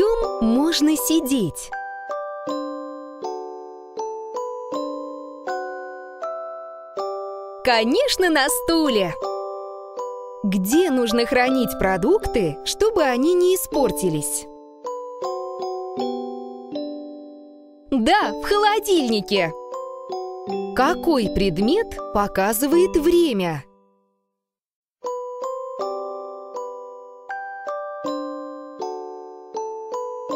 чем можно сидеть? Конечно, на стуле! Где нужно хранить продукты, чтобы они не испортились? Да, в холодильнике! Какой предмет показывает время?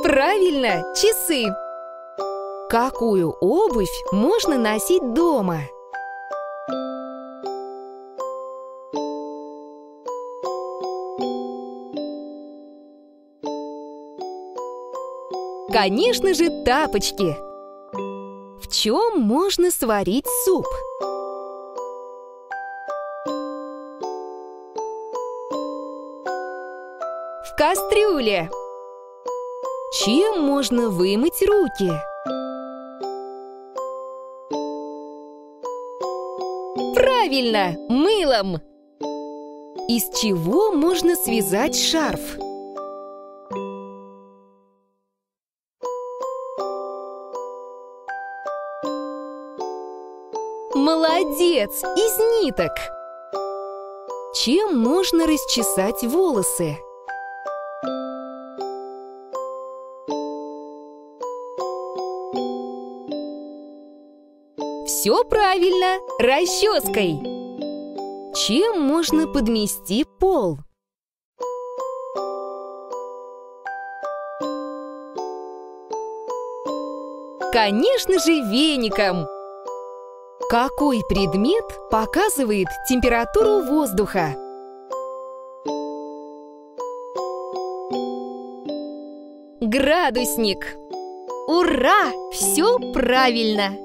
Правильно, часы! Какую обувь можно носить дома? Конечно же, тапочки! В чем можно сварить суп? В кастрюле! Чем можно вымыть руки? Правильно, мылом! Из чего можно связать шарф? Молодец! Из ниток! Чем можно расчесать волосы? Все правильно! Расческой! Чем можно подмести пол? Конечно же, веником! Какой предмет показывает температуру воздуха? Градусник! Ура! Все правильно!